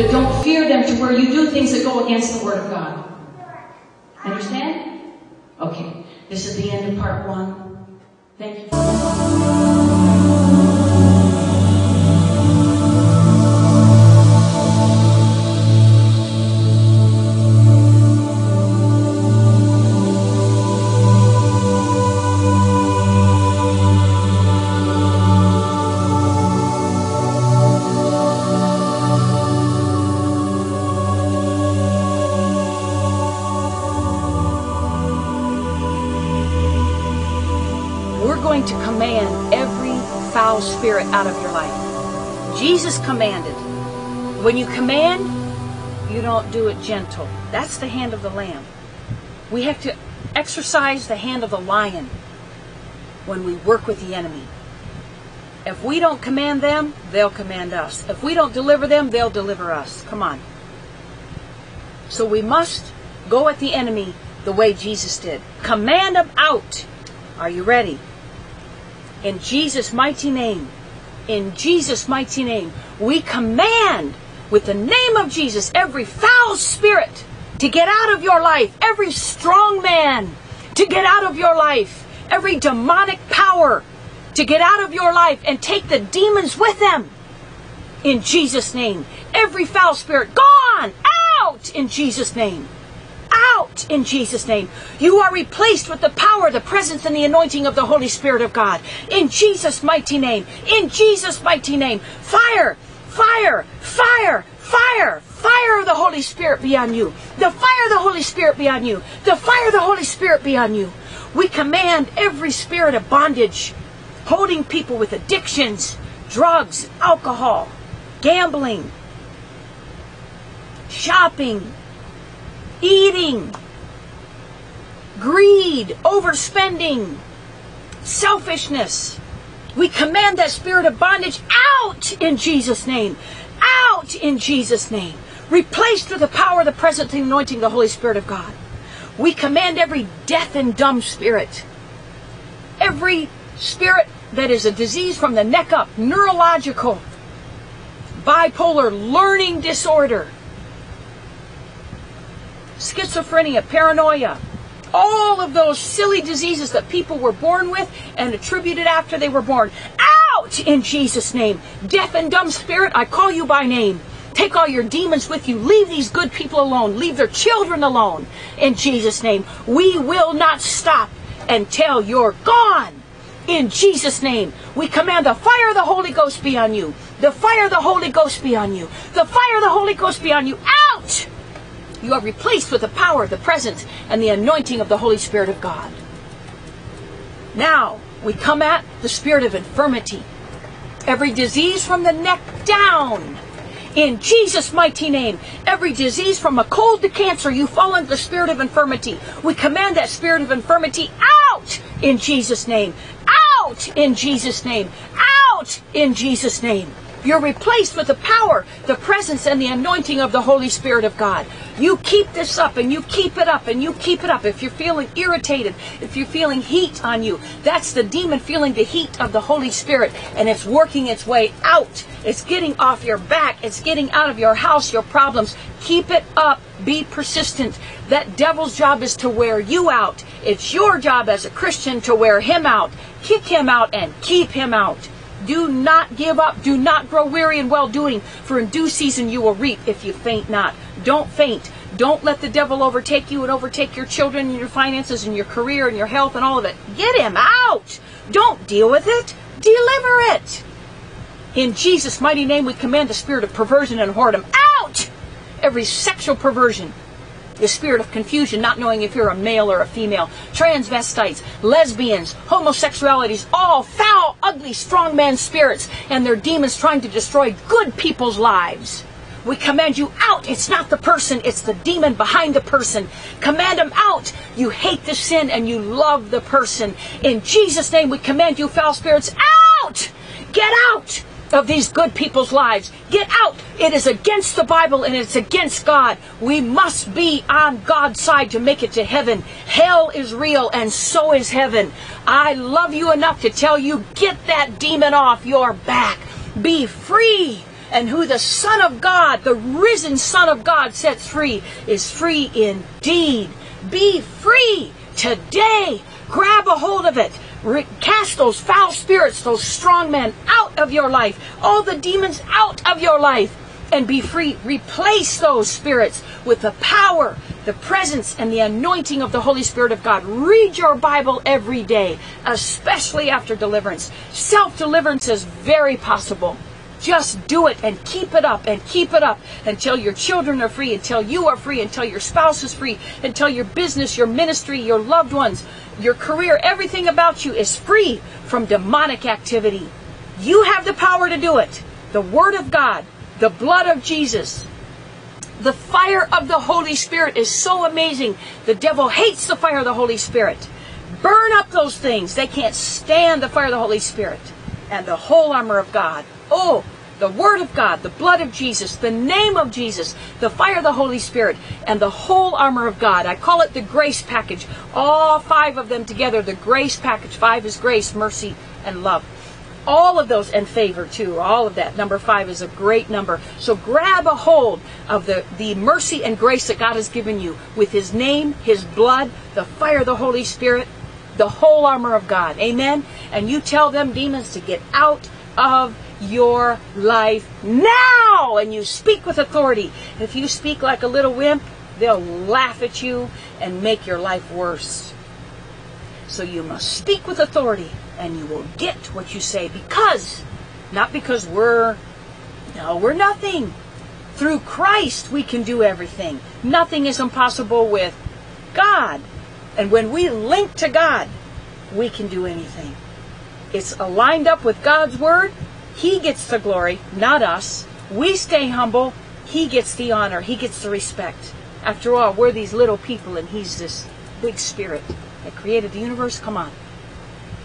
But don't fear them to where you do things that go against the Word of God. Understand? Okay. This is the end of part one. Thank you. Spirit out of your life. Jesus commanded. When you command, you don't do it gentle. That's the hand of the lamb. We have to exercise the hand of the lion when we work with the enemy. If we don't command them, they'll command us. If we don't deliver them, they'll deliver us. Come on. So we must go at the enemy the way Jesus did. Command them out. Are you ready? In Jesus' mighty name, in Jesus' mighty name, we command with the name of Jesus every foul spirit to get out of your life, every strong man to get out of your life, every demonic power to get out of your life and take the demons with them. In Jesus' name. Every foul spirit gone out in Jesus' name out in Jesus' name. You are replaced with the power, the presence, and the anointing of the Holy Spirit of God. In Jesus' mighty name. In Jesus' mighty name. Fire, fire, fire, fire, fire of the Holy Spirit be on you. The fire of the Holy Spirit be on you. The fire of the Holy Spirit be on you. We command every spirit of bondage, holding people with addictions, drugs, alcohol, gambling, shopping, eating, greed, overspending, selfishness. We command that spirit of bondage out in Jesus' name. Out in Jesus' name. Replaced with the power, of the presence, the anointing, of the Holy Spirit of God. We command every deaf and dumb spirit, every spirit that is a disease from the neck up, neurological, bipolar, learning disorder, schizophrenia, paranoia, all of those silly diseases that people were born with and attributed after they were born. Out in Jesus' name. Deaf and dumb spirit, I call you by name. Take all your demons with you. Leave these good people alone. Leave their children alone. In Jesus' name. We will not stop until you're gone. In Jesus' name. We command the fire of the Holy Ghost be on you. The fire of the Holy Ghost be on you. The fire of the Holy Ghost be on you. Out! You are replaced with the power, of the presence, and the anointing of the Holy Spirit of God. Now, we come at the spirit of infirmity. Every disease from the neck down. In Jesus' mighty name, every disease from a cold to cancer, you fall into the spirit of infirmity. We command that spirit of infirmity out in Jesus' name. Out in Jesus' name. Out in Jesus' name. You're replaced with the power, the presence, and the anointing of the Holy Spirit of God. You keep this up and you keep it up and you keep it up. If you're feeling irritated, if you're feeling heat on you, that's the demon feeling the heat of the Holy Spirit and it's working its way out. It's getting off your back. It's getting out of your house, your problems. Keep it up. Be persistent. That devil's job is to wear you out. It's your job as a Christian to wear him out. Kick him out and keep him out. Do not give up. Do not grow weary in well doing, for in due season you will reap if you faint not. Don't faint. Don't let the devil overtake you and overtake your children and your finances and your career and your health and all of it. Get him out. Don't deal with it. Deliver it. In Jesus' mighty name, we command the spirit of perversion and whoredom out. Every sexual perversion, the spirit of confusion, not knowing if you're a male or a female, transvestites, lesbians, homosexualities, all foul, ugly, strongman spirits and their demons trying to destroy good people's lives. We command you out. It's not the person, it's the demon behind the person. Command them out. You hate the sin and you love the person. In Jesus' name, we command you, foul spirits, out! Get out! Of these good people's lives. Get out. It is against the Bible and it's against God. We must be on God's side to make it to heaven. Hell is real and so is heaven. I love you enough to tell you get that demon off your back. Be free. And who the Son of God, the risen Son of God, sets free is free indeed. Be free today. Grab a hold of it. Cast those foul spirits, those strong men out of your life. All the demons out of your life. And be free. Replace those spirits with the power, the presence, and the anointing of the Holy Spirit of God. Read your Bible every day, especially after deliverance. Self deliverance is very possible. Just do it and keep it up and keep it up until your children are free, until you are free, until your spouse is free, until your business, your ministry, your loved ones, your career, everything about you is free from demonic activity. You have the power to do it. The Word of God, the blood of Jesus, the fire of the Holy Spirit is so amazing. The devil hates the fire of the Holy Spirit. Burn up those things. They can't stand the fire of the Holy Spirit. And the whole armor of God. Oh, the Word of God, the blood of Jesus, the name of Jesus, the fire of the Holy Spirit, and the whole armor of God. I call it the grace package. All five of them together, the grace package. Five is grace, mercy, and love all of those and favor too all of that number five is a great number so grab a hold of the the mercy and grace that god has given you with his name his blood the fire of the holy spirit the whole armor of god amen and you tell them demons to get out of your life now and you speak with authority if you speak like a little wimp they'll laugh at you and make your life worse so you must speak with authority and you will get what you say because, not because we're, no, we're nothing. Through Christ we can do everything. Nothing is impossible with God. And when we link to God, we can do anything. It's aligned up with God's Word. He gets the glory, not us. We stay humble. He gets the honor. He gets the respect. After all, we're these little people and He's this big spirit that created the universe? Come on.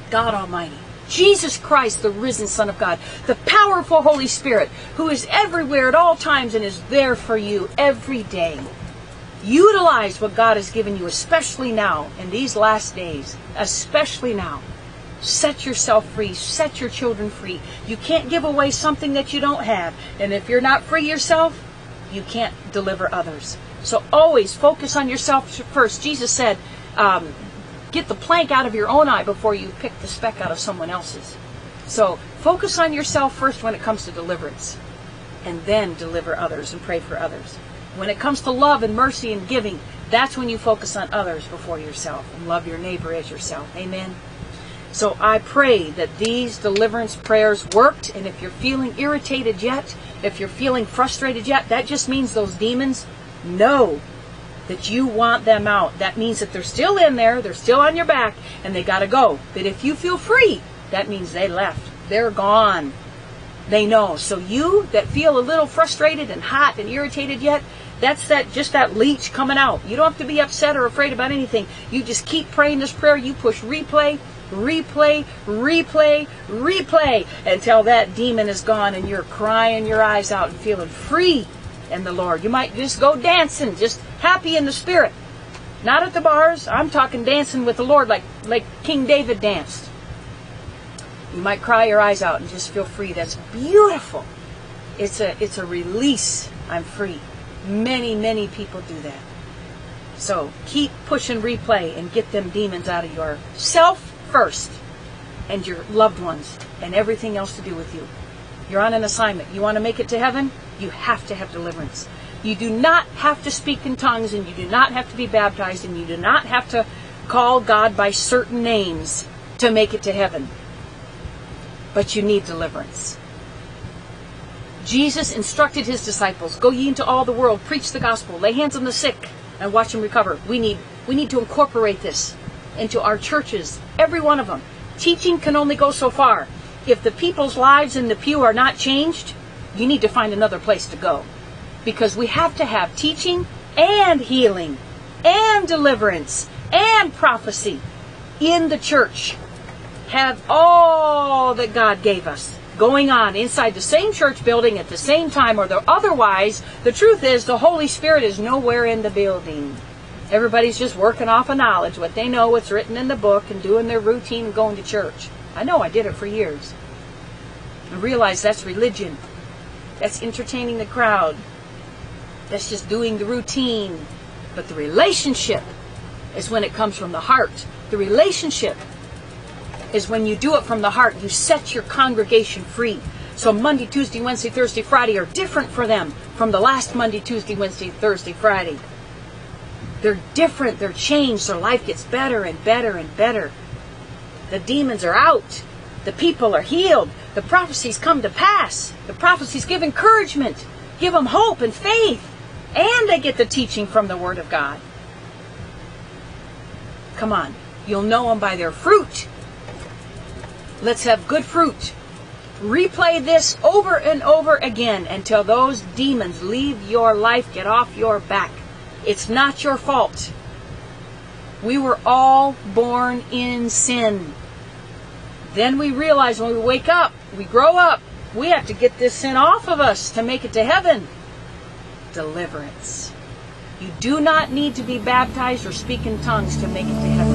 God Almighty. Jesus Christ, the risen Son of God, the powerful Holy Spirit, who is everywhere at all times and is there for you every day. Utilize what God has given you, especially now, in these last days, especially now. Set yourself free. Set your children free. You can't give away something that you don't have. And if you're not free yourself, you can't deliver others. So always focus on yourself first. Jesus said, um, get the plank out of your own eye before you pick the speck out of someone else's. So focus on yourself first when it comes to deliverance, and then deliver others and pray for others. When it comes to love and mercy and giving, that's when you focus on others before yourself and love your neighbor as yourself. Amen. So I pray that these deliverance prayers worked, and if you're feeling irritated yet, if you're feeling frustrated yet, that just means those demons know that you want them out. That means that they're still in there, they're still on your back, and they got to go. But if you feel free, that means they left. They're gone. They know. So you that feel a little frustrated and hot and irritated yet, that's that just that leech coming out. You don't have to be upset or afraid about anything. You just keep praying this prayer. You push replay, replay, replay, replay until that demon is gone and you're crying your eyes out and feeling free in the Lord. You might just go dancing, just happy in the spirit. Not at the bars. I'm talking dancing with the Lord like, like King David danced. You might cry your eyes out and just feel free. That's beautiful. It's a it's a release. I'm free. Many, many people do that. So keep pushing replay and get them demons out of your self first and your loved ones and everything else to do with you. You're on an assignment. You want to make it to heaven? You have to have deliverance. You do not have to speak in tongues and you do not have to be baptized and you do not have to call God by certain names to make it to heaven. But you need deliverance. Jesus instructed his disciples, go ye into all the world, preach the gospel, lay hands on the sick, and watch them recover. We need we need to incorporate this into our churches, every one of them. Teaching can only go so far. If the people's lives in the pew are not changed, you need to find another place to go. Because we have to have teaching and healing and deliverance and prophecy in the church. Have all that God gave us going on inside the same church building at the same time, or the, otherwise, the truth is the Holy Spirit is nowhere in the building. Everybody's just working off of knowledge, what they know, what's written in the book, and doing their routine and going to church. I know I did it for years. I realize that's religion. That's entertaining the crowd. That's just doing the routine. But the relationship is when it comes from the heart. The relationship is when you do it from the heart. You set your congregation free. So Monday, Tuesday, Wednesday, Thursday, Friday are different for them from the last Monday, Tuesday, Wednesday, Thursday, Friday. They're different. They're changed. Their life gets better and better and better. The demons are out. The people are healed. The prophecies come to pass. The prophecies give encouragement, give them hope and faith, and they get the teaching from the Word of God. Come on. You'll know them by their fruit. Let's have good fruit. Replay this over and over again until those demons leave your life, get off your back. It's not your fault. We were all born in sin. Then we realize when we wake up, we grow up, we have to get this sin off of us to make it to heaven. Deliverance. You do not need to be baptized or speak in tongues to make it to heaven,